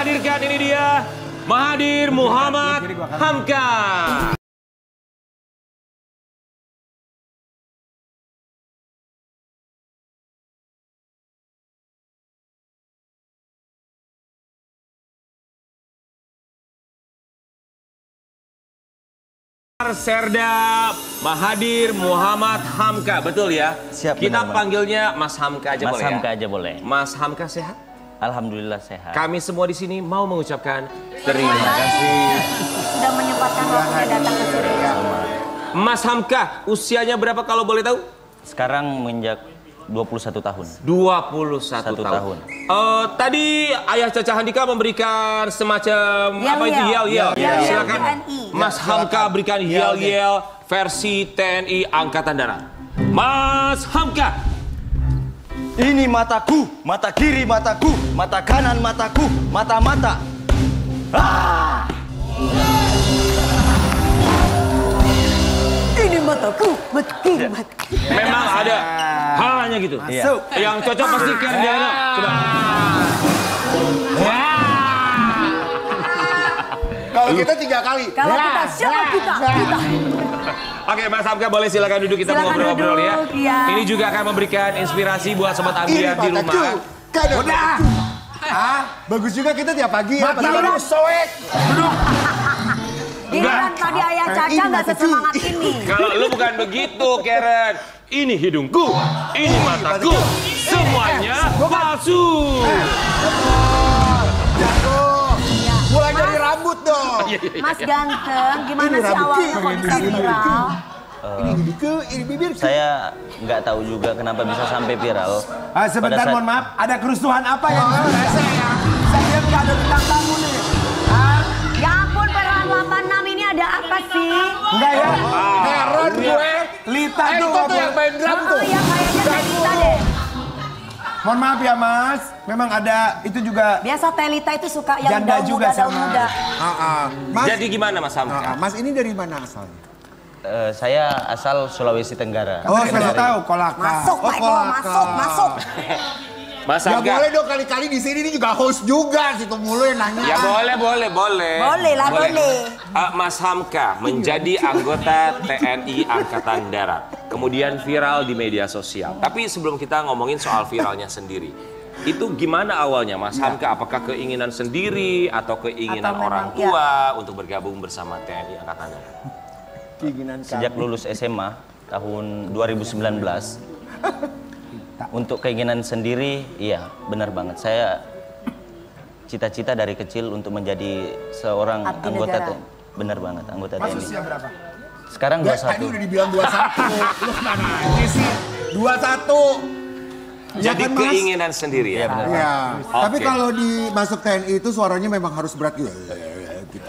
hadirkan ini dia Mahathir Muhammad Hamka. Serda Mahathir Muhammad Hamka, betul ya? Siap, Kita benar, Mas. panggilnya Mas Hamka aja Mas boleh Hamka ya? aja boleh. Mas Hamka sehat? Alhamdulillah sehat. Kami semua di sini mau mengucapkan terima kasih. Sudah menyempatkan waktunya datang ke sini. Mas Hamka, usianya berapa kalau boleh tahu? Sekarang menjak 21 tahun. 21 Satu tahun. tahun. Eh, tadi Ayah Caca Handika memberikan semacam Yel, apa itu yel. yel yel. Yel, yel Silakan. Mas Hamka berikan yel yel versi TNI Angkatan Darat. Mas Hamka. Ini mataku, mata kiri mataku, mata kanan mataku, mata-mata. Ini mataku, mata kiri, mata Memang ada halnya gitu. Iya. Yang cocok pasti Ken Diana. Coba. Kalau kita tiga kali. Kalau kita, siapa kita? Kita. Oke, Mas Hamka boleh silakan duduk kita Silakan ngobrol-ngobrol ya. duduk, iya. Ini juga akan memberikan inspirasi buat sobat Ambiar di rumah. Mataku. Ah, bagus juga kita tiap pagi ya. Mata lu soek. Giliran tadi ayah Caca Ini nggak sesemangat ini. Kalau lu bukan begitu, Karen. Ini hidungku, ini mataku, semuanya palsu. Dong. Mas ganteng, gimana Ini sih awalnya kok bisa viral? Ini hidungku, ini bibirku. Saya nggak tahu juga kenapa bisa sampai viral. Ah, sebentar, saat- mohon maaf. Ada kerusuhan apa yang saya ya? Saya nggak ada bintang tamu nih. Ah, Ya ampun, Peron 86 ini ada apa sih? enggak ya? Heran gue. Lita Eh, tuh. itu tuh yang main drum Oh tuh. ya kayaknya Telita deh. Mohon maaf ya, Mas. Memang ada itu juga Biasa Telita itu suka yang Janda daun juga muda, daun sama- muda. Ah, ah. Mas, Jadi gimana Mas ah, ah. Hamka? Mas ini dari mana asalnya? Eh, saya asal Sulawesi Tenggara. Oh, saya tahu kolaka. Masuk, Oh, Pak Eko, kolaka. masuk, masuk. Mas Ya Hamka. boleh dong kali-kali di sini ini juga host juga situ mulu yang nanya. Ya boleh, boleh, boleh. Boleh lah, boleh. Eh, Mas Hamka menjadi anggota TNI Angkatan Darat. Kemudian viral di media sosial. Tapi sebelum kita ngomongin soal viralnya sendiri. Itu gimana awalnya Mas Hamka? Apakah keinginan sendiri atau keinginan Atau orang memang, tua untuk bergabung bersama TNI Angkatan Darat? Keinginan Sejak lulus SMA tahun 2019 untuk keinginan sendiri, iya benar banget. Saya cita-cita dari kecil untuk menjadi seorang Abdi anggota negara. TNI. Benar banget, anggota Mas TNI. usia berapa? Sekarang Ya, tadi 21. udah dibilang 21. Lu ke mana aja sih? 21. Jadi kan, Mas? keinginan sendiri ya? Iya benar. Ya, tapi Oke. kalau di masuk TNI itu suaranya memang harus berat gitu. gitu.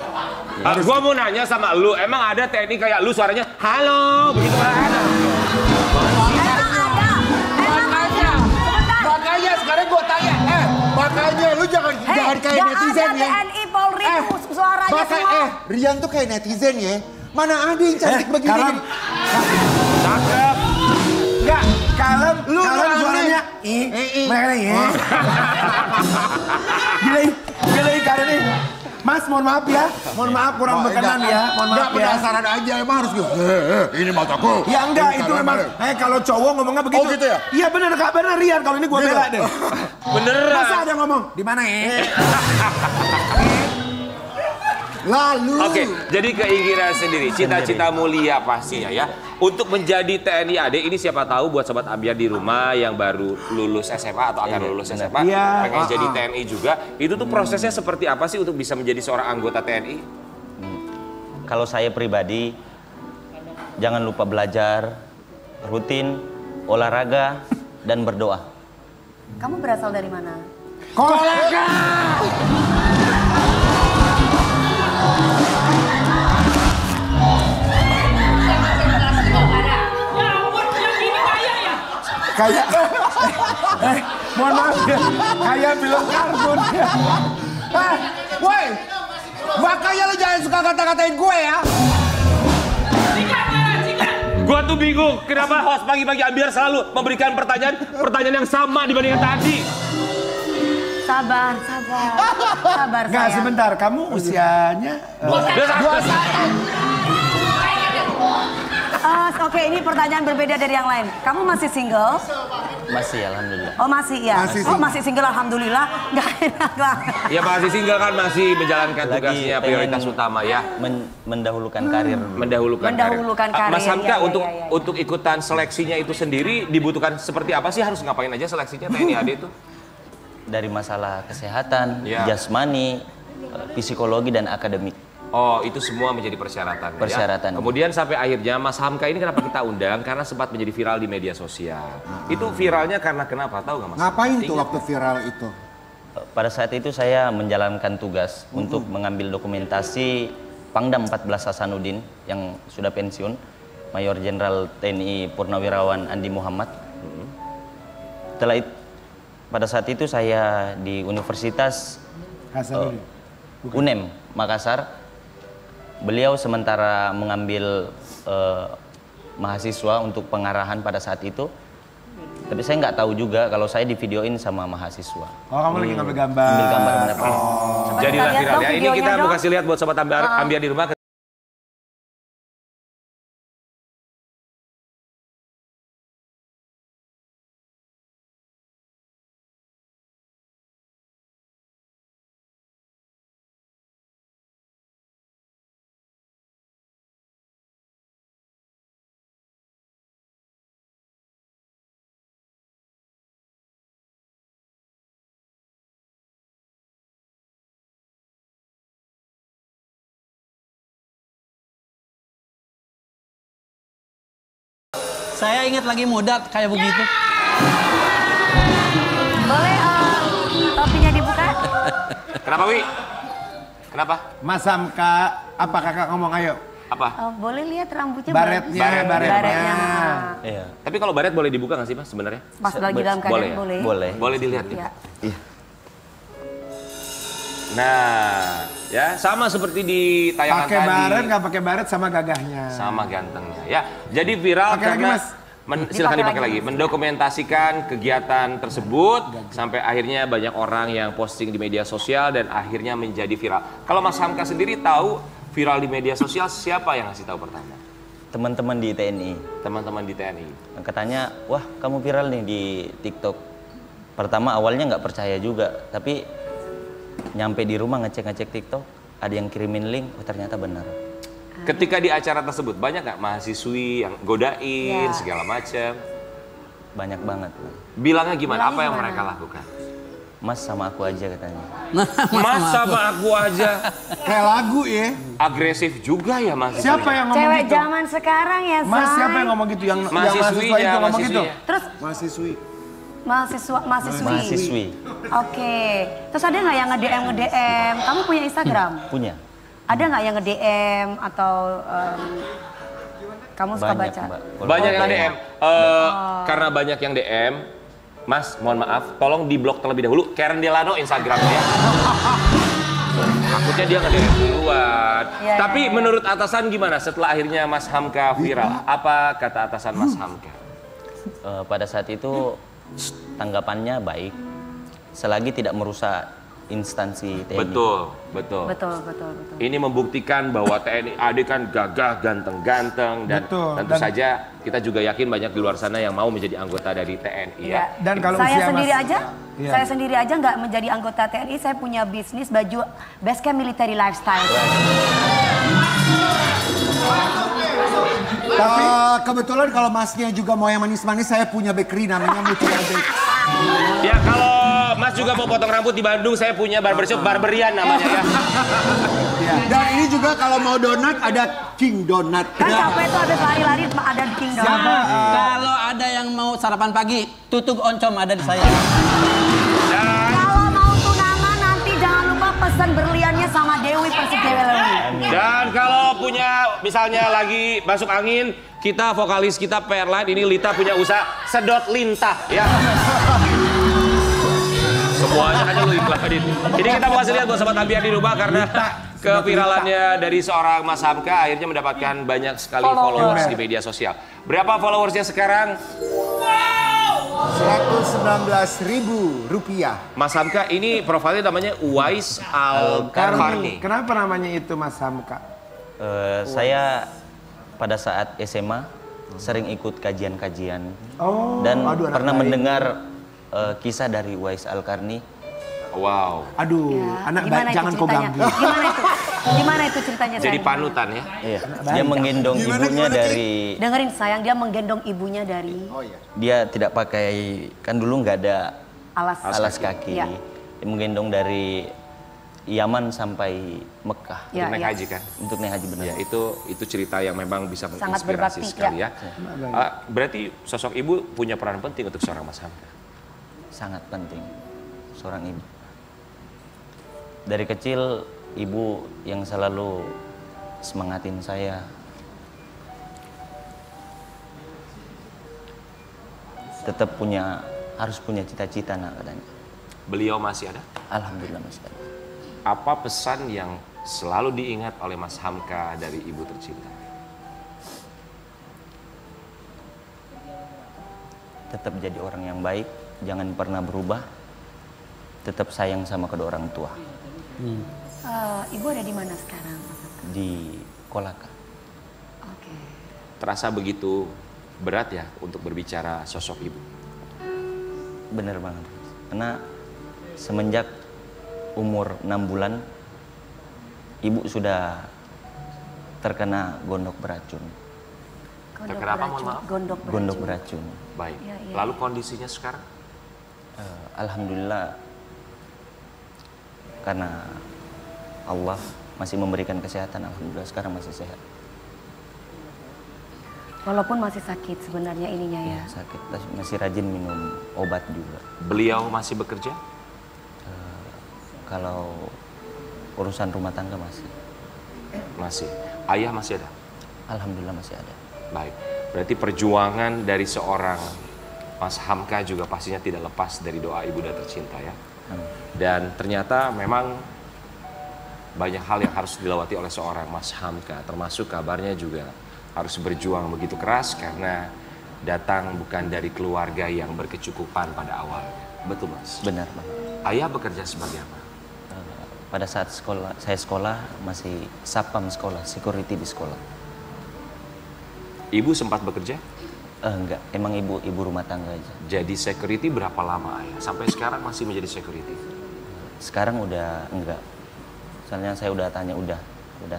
Ah, gua mau nanya sama lu, emang ada TNI kayak lu suaranya halo begitu kan? Ada, jangan Eh, kayak nggak netizen ada ya. TNI Polri Eh, suaranya Maka semua. eh, Rian tuh kayak netizen ya. Mana ada yang cantik begini? Karam. Cakep. Enggak, kalem, Lu kalem suaranya i, Eh, i. mereka nih. Gila, gila karena nih. Mas, mohon maaf ya. Mohon maaf kurang Oh, berkenan enggak. ya. Mohon Enggak maaf ya. penasaran aja emang harus gitu. Ini mataku. Ya enggak, Ini itu memang. mana? Eh kalau cowok ngomongnya begitu. Oh, gitu ya? Iya bener kak, bener Rian. Kalau ini gue Gitu. bela deh. Beneran. Masa ada ngomong di mana ya? Lalu. Oke, jadi keinginan sendiri, cita-cita mulia pastinya ya. Untuk menjadi TNI AD ini siapa tahu buat sobat Ambiar di rumah yang baru lulus SMA atau akan Iya, lulus. SMA, Iya. pengen jadi. TNI juga. Itu tuh prosesnya seperti apa sih untuk bisa menjadi seorang anggota TNI? Kalau saya pribadi, jangan lupa belajar, rutin, olahraga, dan berdoa. Kamu berasal dari mana? Kolaka. Kayak, eh, mohon maaf ya, kayak film kartun. Eh, woi. Makanya lu jangan suka kata-katain gue ya. Gua tuh bingung, kenapa host pagi-pagi Ambiar selalu memberikan pertanyaan pertanyaan yang sama dibandingkan tadi? Sabar, sabar. Sabar Enggak, sayang. sebentar. Kamu usianya... eh, Dua Eh, Oke, ini pertanyaan berbeda dari yang lain. Kamu masih single? Masih alhamdulillah. Oh masih ya? Masih oh masih single alhamdulillah. Gak enak lah. Ya masih single kan masih menjalankan Lagi tugasnya prioritas utama ya. Men- mendahulukan karir. Mendahulukan, Mendahulukan Ah, Mas karir, Hamka ya, ya, untuk ya, ya. untuk ikutan seleksinya itu sendiri dibutuhkan seperti apa sih harus ngapain aja seleksinya TNI AD itu? Dari masalah kesehatan, Ya. jasmani, eh, psikologi dan akademik. Oh, itu semua menjadi persyaratan. ya. Persyaratan. Kemudian sampai akhirnya Mas Hamka ini kenapa kita undang? Karena sempat menjadi viral di media sosial. Itu viralnya karena kenapa? Tahu nggak Mas? Ngapain tuh Ingat? waktu viral itu? Eh, Pada saat itu saya menjalankan tugas untuk mengambil dokumentasi Pangdam 14 Hasanuddin yang sudah pensiun, Mayor Jenderal TNI Purnawirawan Andi Muhammad. Setelah itu, pada saat itu saya di Universitas Hasanuddin. UNEM Makassar. Beliau sementara mengambil eh, mahasiswa untuk pengarahan pada saat itu. Tapi saya nggak tahu juga kalau saya di videoin sama mahasiswa. Oh, kamu lagi ngambil gambar. Ambil gambar benar. Jadilah kita lihat ya. Ini kita mau kasih lihat buat sobat ambiar, ambiar di rumah. Saya ingat lagi muda kayak begitu. Boleh eh, topinya dibuka? Kenapa Wi? Kenapa? Mas Hamka, apa kakak ngomong ayo? Apa? Eh, boleh lihat rambutnya Baretnya, bagus. baretnya. Baretnya. Iya. Tapi kalau baret boleh dibuka nggak sih Mas sebenarnya? Pas lagi dalam keadaan Boleh ya? boleh. Boleh. Boleh dilihat ya. Ya. Nah, ya sama seperti di tayangan Pakai tadi. baret nggak pakai baret sama gagahnya. Sama gantengnya. Ya, jadi viral Pakai lagi, karena Mas. men- Dipakai silakan dipakai lagi. lagi. Mendokumentasikan kegiatan tersebut sampai akhirnya banyak orang yang posting di media sosial dan akhirnya menjadi viral. Kalau Mas Hamka sendiri tahu viral di media sosial siapa yang ngasih tahu pertama? Teman-teman di TNI Teman-teman di TNI. yang katanya, wah kamu viral nih di TikTok. Pertama awalnya nggak percaya juga, tapi nyampe di rumah ngecek-ngecek TikTok, ada yang kirimin link, oh ternyata benar. Ketika di acara tersebut banyak nggak mahasiswi yang godain Ya. segala macam? Banyak banget. Bilangnya gimana? Bilangnya Apa yang gimana? mereka lakukan? Mas sama aku aja katanya. Mas sama aku aja Kayak lagu ya. agresif juga ya mahasiswa. Siapa yang ngomong Cewek gitu? zaman sekarang ya, Mas siapa yang ngomong gitu? Yang, yang mahasiswa Mahasiswinya, itu ngomong gitu? mahasiswinya. Terus Mahasiswi. Mahasiswa mahasiswi. Mahasiswi Oke. Terus ada nggak yang nge-DM nge-DM? Kamu punya Instagram? punya. Ada nggak yang nge-DM atau em, kamu suka Banyak, baca? Mbak. Banyak yang. DM. Eh, Karena banyak yang DM, Mas, mohon maaf, tolong di blok terlebih dahulu. Karen Delano Instagramnya ya. Takutnya dia nge-DM duluan. Iya, Tapi iya, iya. menurut atasan gimana setelah akhirnya Mas Hamka viral? Apa kata atasan Mas Hamka? Eh, pada saat itu tanggapannya baik, selagi tidak merusak instansi TNI. Betul, betul. Betul, betul, betul. Ini membuktikan bahwa TNI AD kan gagah, ganteng-ganteng dan Betul, tentu dan- saja kita juga yakin banyak di luar sana yang mau menjadi anggota dari TNI ya. Iya. Dan kalau saya usia sendiri Mas- aja, Iya. saya sendiri aja nggak menjadi anggota TNI. Saya punya bisnis baju Basecamp Military Lifestyle. Tapi kebetulan kalau masnya juga mau yang manis-manis, saya punya bakery namanya Mutiara Bake. Ya kalau Mas juga mau potong rambut di Bandung, saya punya barbershop Barberian namanya ya. Ya. Dan ini juga kalau mau donat ada King Donat. Kan capek tuh habis lari-lari ada di Kingdom. Siapa? Kalau ada yang mau sarapan pagi, tutug oncom ada di saya. Dan kalau punya misalnya lagi masuk angin, kita vokalis kita Perlan ini Lita punya usaha sedot lintah ya. Semuanya hanya lu iklan tadi. Jadi kita mau kasih lihat buat sahabat ambiar di rumah karena keviralannya dari seorang Mas Hamka akhirnya mendapatkan banyak sekali followers di media sosial. Berapa followersnya sekarang? Wow. 119.000 rupiah. Mas Hamka, ini profilnya namanya Uwais Al Karni. Kenapa namanya itu Mas Hamka? Uh, saya pada saat SMA sering ikut kajian-kajian oh, dan aduh, pernah baik. mendengar uh, kisah dari Uwais Al Karni Wow. Aduh, Ya, anak gimana baik itu jangan kau ceritanya? ganggu. Gimana itu? Gimana itu ceritanya? Jadi sayang? panutan ya. Iya, dia menggendong ibunya dari Dengerin sayang, dia menggendong ibunya dari Oh iya. dia tidak pakai kan dulu nggak ada alas. alas kaki. Iya. Dia menggendong dari Yaman sampai Mekah Ya, Untuk naik ya. haji kan. untuk naik haji benar. Ya, itu itu cerita yang memang bisa Sangat menginspirasi berbakti, sekali ya. Ah, berarti sosok ibu punya peran penting untuk seorang Mas Hamka. Sangat penting seorang ibu. Dari kecil ibu yang selalu semangatin saya. Tetap punya harus punya cita-cita nak katanya. Beliau masih ada. Alhamdulillah masih ada. Apa pesan yang selalu diingat oleh Mas Hamka dari ibu tercinta? Tetap jadi orang yang baik, jangan pernah berubah. Tetap sayang sama kedua orang tua Eh, ibu ada di mana sekarang? di Kolaka. Oke. Terasa begitu berat ya untuk berbicara sosok ibu. Bener banget. Karena semenjak umur 6 bulan ibu sudah terkena gondok beracun. Gondok Terkena apa, mohon beracun. maaf? Gondok beracun. Gondok beracun. Baik. Iya, iya. Lalu kondisinya sekarang? Eh, Alhamdulillah karena Allah masih memberikan kesehatan. Alhamdulillah sekarang masih sehat. Walaupun masih sakit sebenarnya ininya ya. Sakit tapi masih rajin minum obat juga. Beliau masih bekerja? Kalau urusan rumah tangga masih. Masih. Ayah masih ada? Alhamdulillah masih ada. Baik. Berarti perjuangan dari seorang Mas Hamka juga pastinya tidak lepas dari doa ibunda tercinta ya. Dan ternyata memang banyak hal yang harus dilewati oleh seorang Mas Hamka, termasuk kabarnya juga harus berjuang begitu keras karena datang bukan dari keluarga yang berkecukupan pada awalnya. Betul Mas. Benar banget. Ayah bekerja sebagai apa? Eh, pada saat sekolah saya sekolah masih sapam sekolah security di sekolah Ibu sempat bekerja? Eh, enggak emang ibu ibu rumah tangga aja Jadi security berapa lama ayah? Sampai sekarang masih menjadi security? sekarang udah enggak soalnya saya udah tanya udah udah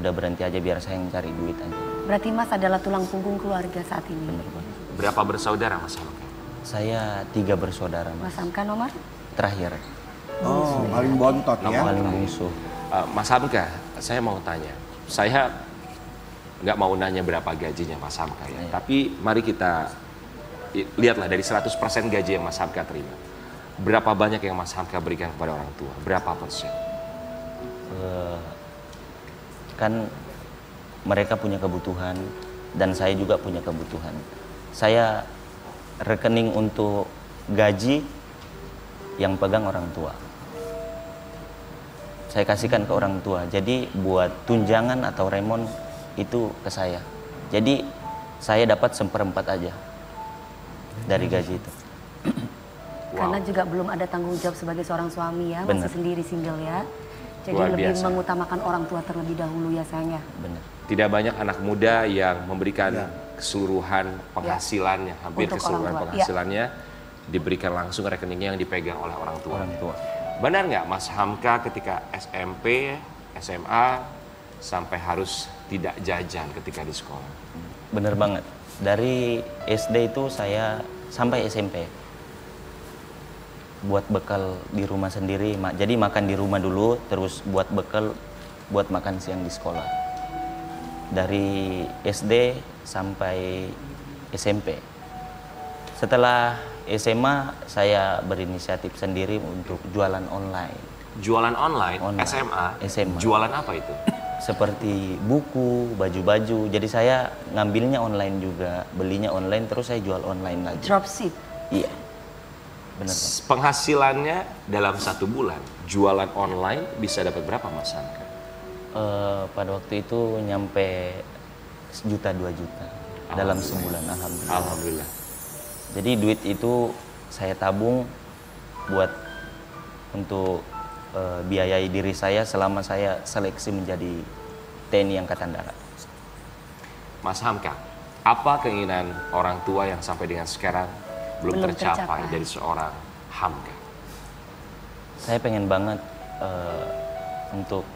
udah berhenti aja biar saya yang cari duit aja Berarti Mas adalah tulang punggung keluarga saat ini. Berapa bersaudara Mas Hamka? saya tiga bersaudara Mas mas Hamka nomor? terakhir Oh, paling bontot ya. paling bungsu Uh, Mas Hamka, saya mau tanya. Saya nggak mau nanya berapa gajinya Mas Hamka ya. Tapi mari kita lihatlah dari 100% gaji yang Mas Hamka terima. Berapa banyak yang Mas Hamka berikan kepada orang tua? Berapa persen? Eh, kan mereka punya kebutuhan dan saya juga punya kebutuhan. Saya rekening untuk gaji yang pegang orang tua. Saya kasihkan ke orang tua. Jadi buat tunjangan atau remon itu ke saya. Jadi saya dapat seperempat aja dari gaji itu. Karena juga belum ada tanggung jawab sebagai seorang suami ya, Benar. masih sendiri single ya. Jadi Luar lebih biasa. mengutamakan orang tua terlebih dahulu ya sayang ya. Benar. Tidak banyak anak muda yang memberikan keseluruhan penghasilannya, hampir Untuk keseluruhan tua, penghasilannya diberikan langsung rekeningnya yang dipegang oleh orang tua. Orang tua. Benar nggak Mas Hamka ketika SMP, SMA sampai harus tidak jajan ketika di sekolah? Bener banget. Dari SD itu saya sampai SMP buat bekal di rumah sendiri. Jadi makan di rumah dulu, terus buat bekal buat makan siang di sekolah. Dari SD sampai SMP. Setelah SMA saya berinisiatif sendiri untuk jualan online. Jualan online, Online. SMA, SMA. jualan apa itu? Seperti buku, baju-baju. Jadi saya ngambilnya online juga, belinya online terus saya jual online lagi. Dropship. Iya. Benar, Penghasilannya dalam satu bulan, jualan online bisa dapat berapa Mas Hamka? Eh, pada waktu itu nyampe sejuta dua juta dalam sebulan alhamdulillah. Alhamdulillah. Jadi duit itu saya tabung buat untuk eh, biayai diri saya selama saya seleksi menjadi TNI Angkatan Darat. Mas Hamka, apa keinginan orang tua yang sampai dengan sekarang belum, Belum tercapai, tercapai. dari seorang Hamka? Saya pengen banget eh, untuk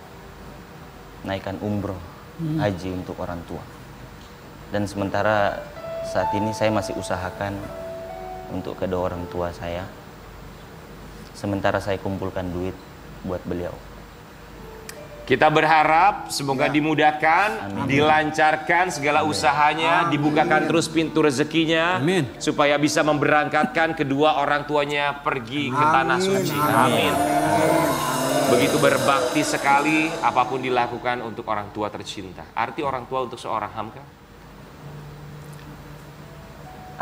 naikkan umroh haji untuk orang tua. Dan sementara saat ini saya masih usahakan untuk kedua orang tua saya. Sementara saya kumpulkan duit buat beliau. Kita berharap semoga dimudahkan, dilancarkan segala usahanya, dibukakan terus pintu rezekinya, Amin. supaya bisa memberangkatkan kedua orang tuanya pergi ke tanah suci. Amin. Begitu berbakti sekali, apa pun dilakukan untuk orang tua tercinta. Arti orang tua untuk seorang Hamka?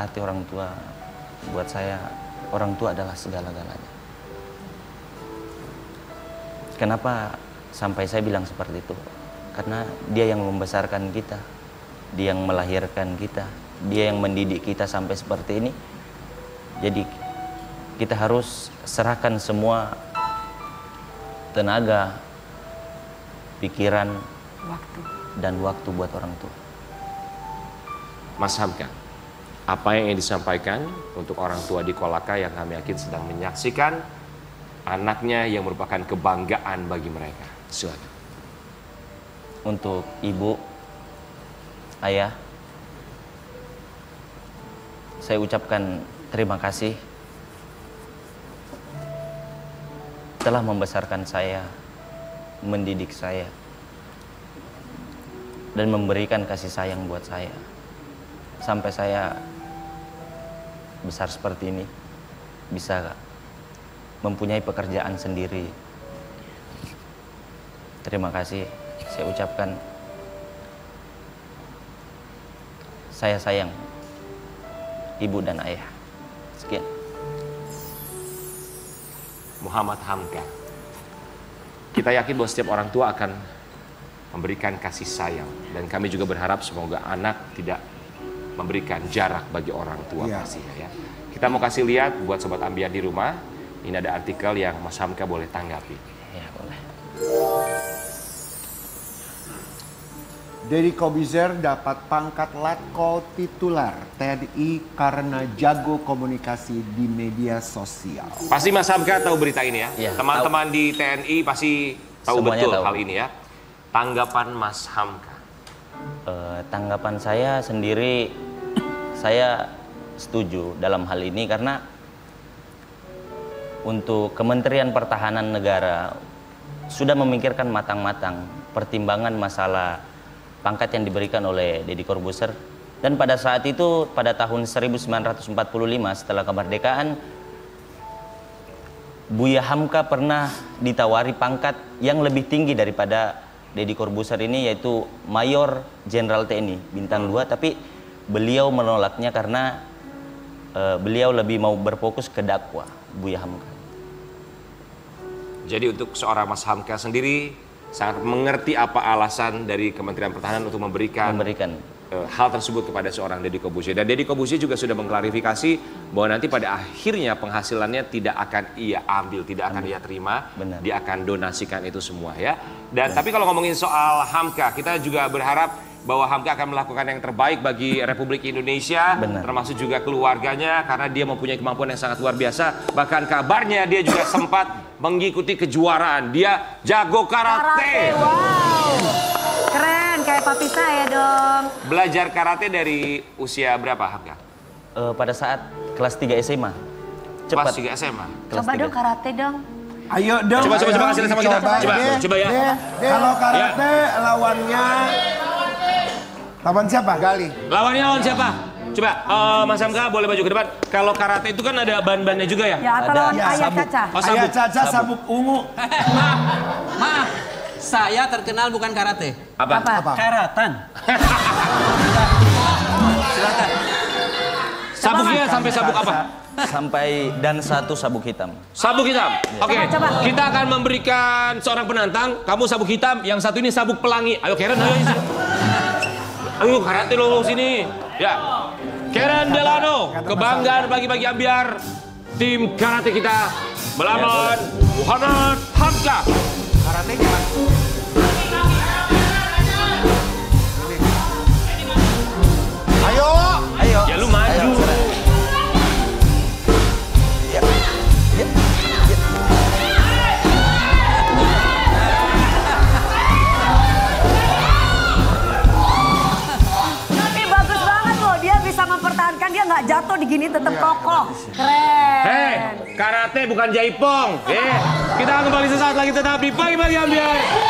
Arti orang tua buat saya, orang tua adalah segala-galanya. Kenapa sampai saya bilang seperti itu? Karena dia yang membesarkan kita, dia yang melahirkan kita, dia yang mendidik kita sampai seperti ini. Jadi kita harus serahkan semua tenaga, pikiran, Waktu. dan waktu buat orang tua. Mas Hamka, apa yang ingin disampaikan untuk orang tua di Kolaka yang kami yakin sedang menyaksikan anaknya yang merupakan kebanggaan bagi mereka. Silakan. untuk ibu, ayah, saya ucapkan terima kasih telah membesarkan saya, mendidik saya, dan memberikan kasih sayang buat saya. Sampai saya besar seperti ini, bisa mempunyai pekerjaan sendiri, Terima kasih saya ucapkan saya sayang ibu dan ayah. Sekian. Muhammad Hamka. Kita yakin bahwa setiap orang tua akan memberikan kasih sayang dan kami juga berharap semoga anak tidak memberikan jarak bagi orang tua Iya. pastinya ya. Kita mau kasih lihat buat sobat ambiar di rumah. Ini ada artikel yang Mas Hamka boleh tanggapi. Ya boleh. Deddy Kobuzer dapat pangkat Letkol titular TNI karena jago komunikasi di media sosial. Pasti Mas Hamka tahu berita ini ya. Iya, Teman-teman di TNI pasti tahu Semuanya betul tahu. hal ini ya. Tanggapan Mas Hamka. Eh, tanggapan saya sendiri saya setuju dalam hal ini karena untuk Kementerian Pertahanan Negara sudah memikirkan matang-matang pertimbangan masalah pangkat yang diberikan oleh Deddy Corbuzier dan pada saat itu pada tahun 1945 setelah kemerdekaan Buya Hamka pernah ditawari pangkat yang lebih tinggi daripada Deddy Corbuzier ini yaitu Mayor Jenderal TNI bintang 2 tapi beliau menolaknya karena eh, beliau lebih mau berfokus ke dakwah Buya Hamka. Jadi untuk seorang Mas Hamka sendiri sangat mengerti apa alasan dari Kementerian Pertahanan untuk memberikan Memberikan eh, hal tersebut kepada seorang Deddy Kobusier. Dan Deddy Kobusier juga sudah mengklarifikasi bahwa nanti pada akhirnya penghasilannya tidak akan ia ambil, tidak akan ia terima, Benar. dia akan donasikan itu semua ya. Dan tapi kalau ngomongin soal Hamka, kita juga berharap bahwa Hamka akan melakukan yang terbaik bagi Republik Indonesia, Benar. termasuk juga keluarganya karena dia mempunyai kemampuan yang sangat luar biasa. Bahkan kabarnya dia juga sempat mengikuti kejuaraan. Dia jago Karate, karate. wow. Keren, kayak papi saya dong. Belajar karate dari usia berapa Hamka? Eh, pada saat kelas 3 SMA. Kelas Cepat. 3 SMA. Kelas Coba 3. dong karate dong. Ayo dong. Coba, coba, coba, kasih sama kita. Coba, Coba, coba ya. Deh, Kalau karate lawannya lawan siapa? Gali. Lawannya lawan siapa? Coba, eh, Mas Hamka boleh maju ke depan. Kalau karate itu kan ada ban-bannya juga ya? Ya, atau Ada. lawan Ya, ayah sabuk. kaca. Oh, Ayah sabuk. Caca sabuk ungu. maaf, maaf. Saya terkenal bukan karate. Apa? Apa? Karatan. Silakan. Sabuknya sampai sabuk apa? Sampai dan satu sabuk hitam. Sabuk hitam. Oke, Coba, coba. kita akan memberikan seorang penantang. Kamu sabuk hitam, yang satu ini sabuk pelangi. Ayo Karen, ayo. Ayo karate lo sini. Ya. Karen Delano, kebanggaan bagi-bagi ambiar. Tim karate kita melawan Muhammad Hamka. Karate gimana? Bukan jaipong. Eh, kita kembali sesaat lagi tetap di pagi-pagi ambiar.